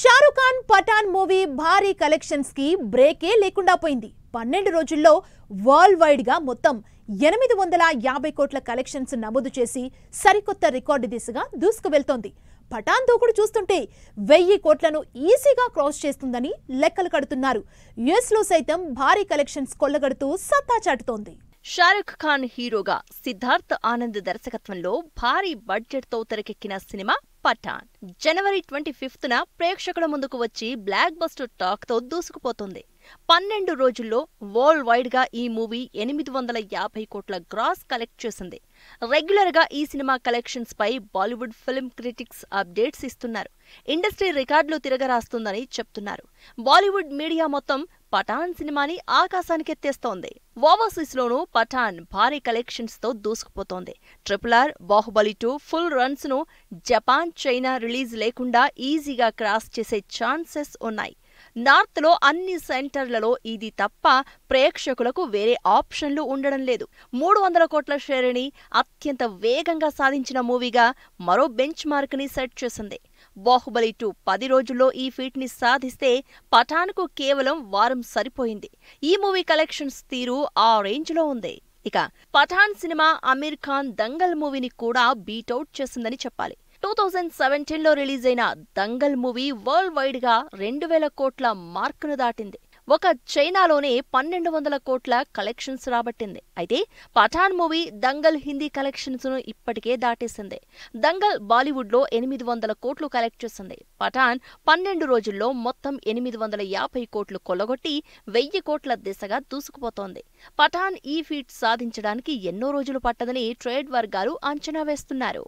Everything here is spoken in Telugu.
షారుఖ్ ఖాన్ పఠాన్ మూవీ భారీ కలెక్షన్స్కి బ్రేకే లేకుండా పోయింది. పన్నెండు రోజుల్లో వరల్డ్ వైడ్గా మొత్తం ఎనిమిది వందల యాభై కోట్ల కలెక్షన్స్ నమోదు చేసి సరికొత్త రికార్డు దిశగా దూసుకువెళ్తోంది. పఠాన్ దూకుడు చూస్తుంటే వెయ్యి కోట్లను ఈజీగా క్రాస్ చేస్తుందని లెక్కలు కడుతున్నారు. యుఎస్లో సైతం భారీ కలెక్షన్స్ కొల్లగడుతూ సత్తా చాటుతోంది. షారుఖ్ ఖాన్ హీరోగా సిద్ధార్థ్ ఆనంద్ దర్శకత్వంలో భారీ బడ్జెట్తో తెరకెక్కిన సినిమా పఠాన్. జనవరి ట్వంటీ ఫిఫ్త్న ప్రేక్షకుల ముందుకు వచ్చి బ్లాక్ బస్టర్ టాక్తో దూసుకుపోతుంది. పన్నెండు రోజుల్లో వరల్డ్ వైడ్గా ఈ మూవీ ఎనిమిది వందల యాభై కోట్ల గ్రాస్ కలెక్ట్ చేసింది. రెగ్యులర్గా ఈ సినిమా కలెక్షన్స్ పై బాలీవుడ్ ఫిల్మ్ క్రిటిక్స్ అప్డేట్స్ ఇస్తున్నారు. ఇండస్ట్రీ రికార్డులు తిరగరాస్తుందని చెప్తున్నారు. బాలీవుడ్ మీడియా మొత్తం పఠాన్ సినిమాని ఆకాశానికెత్తేస్తోంది. ఓవర్సీస్ లోనూ పఠాన్ భారీ కలెక్షన్స్తో దూసుకుపోతోంది. Triple R Baahubali two full రన్స్ను Japan China release లేకుండా ఈజీగా క్రాస్ చేసే ఛాన్సెస్ ఉన్నాయి. నార్త్లో అన్ని సెంటర్లలో ఇది తప్ప ప్రేక్షకులకు వేరే ఆప్షన్లు ఉండడం లేదు. మూడు వందల కోట్ల శ్రేణిని అత్యంత వేగంగా సాధించిన మూవీగా మరో బెంచ్ మార్క్ని సెట్ చేసింది. బాహుబలి టూ పది రోజుల్లో ఈ ఫీట్ని సాధిస్తే పఠాన్కు కేవలం వారం సరిపోయింది. ఈ మూవీ కలెక్షన్స్ తీరు ఆ రేంజ్లో ఉంది. ఇక పఠాన్ సినిమా అమీర్ ఖాన్ దంగల్ మూవీని కూడా బీటౌట్ చేసిందని చెప్పాలి. టూ థౌజండ్ సెవెంటీన్లో రిలీజ్ అయిన దంగల్ మూవీ వరల్డ్ వైడ్గా రెండు వేల కోట్ల మార్కును దాటింది. ఒక చైనాలోనే పన్నెండు వందల కోట్ల కలెక్షన్స్ రాబట్టింది. అయితే పఠాన్ మూవీ దంగల్ హిందీ కలెక్షన్స్ను ఇప్పటికే దాటేసింది. దంగల్ బాలీవుడ్లో ఎనిమిది వందల కోట్లు కలెక్ట్ చేసింది. పఠాన్ పన్నెండు రోజుల్లో మొత్తం ఎనిమిది వందల యాభై కోట్లు కొల్లగొట్టి వెయ్యి కోట్ల దిశగా దూసుకుపోతోంది. పఠాన్ ఈ ఫీట్ సాధించడానికి ఎన్నో రోజులు పట్టదని ట్రేడ్ వర్గాలు అంచనా వేస్తున్నారు.